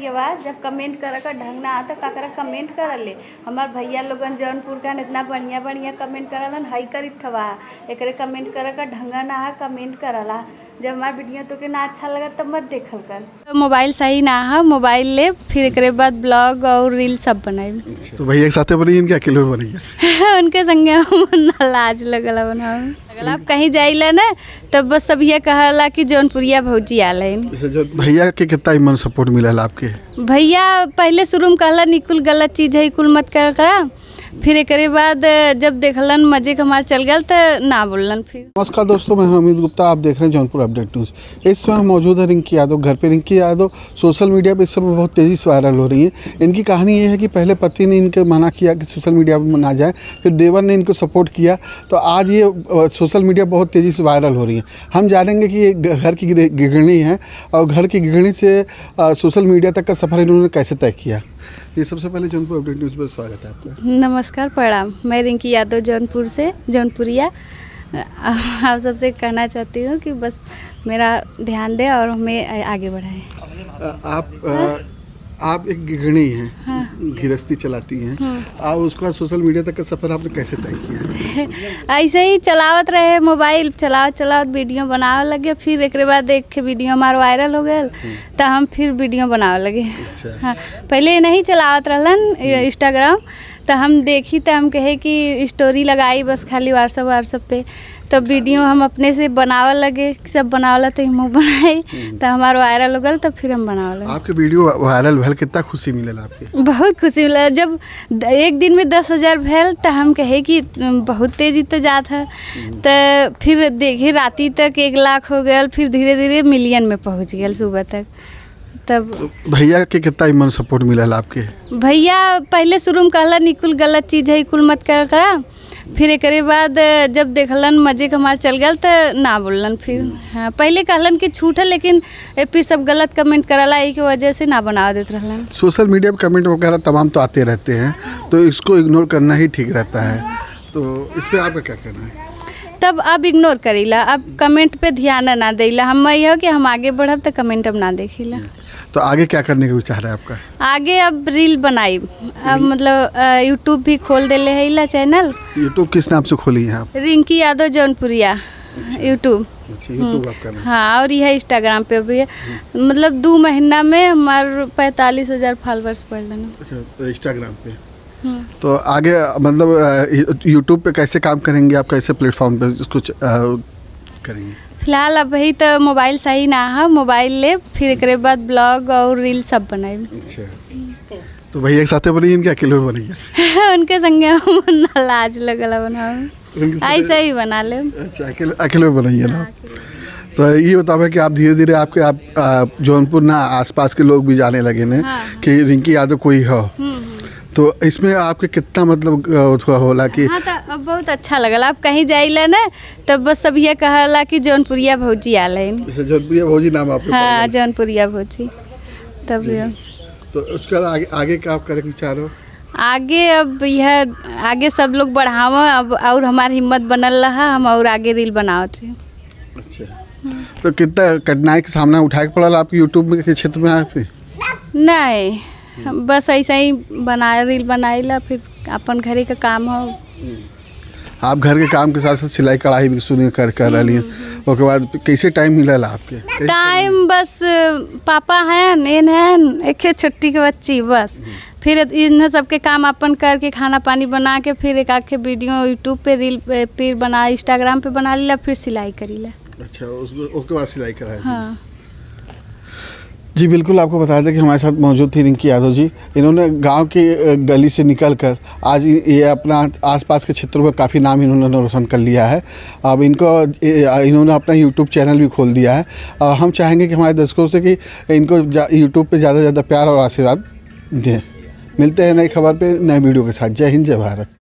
के बाद जब कमेंट कर कर ढंग ना आता का करे कमेंट कर ले। हमार भैया लोगन जौनपुर का इतना बढ़िया बढ़िया कमेंट करलन हई कर इठवा एक कमेंट करे का ढंग ना कमेंट करला जब हमार वीडियो तो के ना अच्छा लगा तब मत देखल कर। तो मोबाइल सही ना है मोबाइल ले फिर एकरे बाद ब्लॉग और रील सब बनाई तो भैया के साथे बनी इनके अकेले में बनी? उनके संगे हम ना लाज लगला बनावे लगला आप कहीं जाइला ना तब बस सब ये कहला कि जौनपुरिया भौजी आल भैया के कितना इमन सपोर्ट मिला आपके। भैया पहले शुरू में कहला निकुल गलत चीज़ है कुल मत कर करा। फिर एकरे बाद जब देखलन मज़े हमार चल गया तो ना बोलन फिर। नमस्कार दोस्तों, मैं हूँ अमित गुप्ता, आप देख रहे हैं जौनपुर अपडेट न्यूज़। इस समय मौजूद है रिंकी यादव, घर पे। रिंकी यादव, सोशल मीडिया पे इस समय बहुत तेज़ी से वायरल हो रही है। इनकी कहानी ये है कि पहले पति ने इनके मना किया कि सोशल मीडिया पर ना जाए, फिर देवर ने इनको सपोर्ट किया। तो आज ये सोशल मीडिया बहुत तेज़ी से वायरल हो रही है। हम जानेंगे कि ये घर की गृह- है और घर की गृहिणी से सोशल मीडिया तक का सफ़र इन्होंने कैसे तय किया। ये सबसे पहले जौनपुर अपडेट न्यूज़ पर स्वागत है आपका। नमस्कार प्रणाम। मैं रिंकी यादव जौनपुर से जौनपुरिया। आप सबसे कहना चाहती हूँ कि बस मेरा ध्यान दें और हमें आगे बढ़ाएँ। आप अ, आप एक गृहिणी हैं हाँ। गृहस्थी चलाती हैं। हाँ। और उसका सोशल मीडिया तक का सफ़र आपने कैसे तय किया? ऐसे ही चलावत रहे मोबाइल चलावत चलावत वीडियो बनावे लगे फिर एक बार देख के वीडियो हमार वायरल हो गए तो हम फिर वीडियो बनावे लगे। अच्छा। हाँ पहले नहीं चलावत रहलन इंस्टाग्राम तो हम देखी तो हम कहे कि स्टोरी लगाई बस खाली व्हाट्सअप व्हाट्सअप पे। तब वीडियो हम अपने से बनावे लगे सब बनावला तो हम बनाई तो हमार वायरल हो गल तो फिर हम बनावे लगे। आपके वीडियो वायरल भल कितना खुशी मिलल आपके? बहुत खुशी मिला। जब एक दिन में दस हज़ार भल तो हम कहे कि बहुत तेज़ी तो जात है। तो फिर देखे राति तक एक लाख हो गया फिर धीरे धीरे मिलियन में पहुँच गया सुबह तक। तब तो भैया के कितना इमन सपोर्ट मिलल आपके? भैया पहले शुरू में कहला निकुल गलत चीज़ है कुल मत कर करा। फिर एक बाद जब देखलन मज़े के हमार चल गल तो ना बोलन फिर। हाँ पहले कहलन कि छूट है लेकिन ए, फिर सब गलत कमेंट करला यही की वजह से ना बना देते रहलन। सोशल मीडिया पर कमेंट वगैरह तमाम तो आते रहते हैं तो इसको इग्नोर करना ही ठीक रहता है। तो इस पर आपका क्या कहना है? तब अब इग्नोर करीला अब कमेंट पे ध्यान ना देला। हम यह हो कि हम आगे बढ़ब तो कमेंट अब ना देखीला। तो आगे क्या करने का विचार है आपका? आगे अब रील बनाई। अब मतलब यूट्यूब भी खोल देले है इला चैनल। यूट्यूब किस नाम से खोली हैं आप? रिंकी यादव जौनपुरिया यूट्यूब अच्छा आपका नाम हाँ। और यह इंस्टाग्राम पे भी है। मतलब दो महीना में हमारे पैंतालीस हज़ार फॉलोअर्स बढ़ लेना अच्छा तो इंस्टाग्राम पे। तो आगे मतलब यूट्यूब पे कैसे काम करेंगे आप? कैसे प्लेटफॉर्म पे कुछ करेंगे? फ़िलहाल अब वही तो मोबाइल सही ना है मोबाइल ले फिर एकरे बाद ब्लॉग और रील सब बनाई अच्छा। तो भैया के साथे बनी इनके अकेले में बनी उनके संगे हम लाज लगला उनके ऐसे ही बना ले। अच्छा अकेले अकेले में बनाइए ना? तो ये बतावे कि आप धीरे धीरे आपके आप जौनपुर ना आसपास के लोग भी जाने लगे ने हाँ। कि रिंकी यादव कोई हो? तो इसमें आपके कितना मतलब होला कि हाँ तो अब बहुत अच्छा लगल। आप कहीं जाइला ना तब बस सब ये कहला कि जौनपुरिया भौजी आलन। जैसे जौनपुरिया भौजी नाम आपके हाँ जौनपुरिया भौजी। तब तो उसके बाद आगे आगे क्या आप करे विचार? हो आगे अब यह आगे सब लोग बढ़ावा अब और हमार हिम्मत बनल रहा हम और आगे रील बनावत रहे। अच्छा। तो कितना कठिनाई का सामना उठाए के पड़ल आपके यूट्यूब के क्षेत्र में आप नहीं। बस ऐसे ही बना रील बनाइला फिर अपन घरे का काम हो। आप घर के काम के साथ साथ सिलाई कढ़ाई भी सुनी कर कर रही हैं उसके बाद कैसे टाइम मिलल आपके? टाइम बस पापा हैं नेन हैं एक छुट्टी के बच्ची बस। फिर इन सबके काम अपन करके खाना पानी बना के फिर एक आखे वीडियो यूट्यूब पे रील पे फिर बना इंस्टाग्राम पे बना लीला फिर सिलाई करीला अच्छा उसको उसके बाद सिलाई कराई हाँ। जी, बिल्कुल आपको बता दें कि हमारे साथ मौजूद थी रिंकी यादव जी। इन्होंने गाँव की गली से निकलकर आज ये अपना आसपास के क्षेत्रों में काफ़ी नाम इन्होंने रोशन कर लिया है। अब इनको इन्होंने अपना यूट्यूब चैनल भी खोल दिया है। हम चाहेंगे कि हमारे दर्शकों से कि इनको यूट्यूब पर ज़्यादा से ज़्यादा प्यार और आशीर्वाद दें। मिलते हैं नई खबर पर नए वीडियो के साथ। जय हिंद, जय भारत।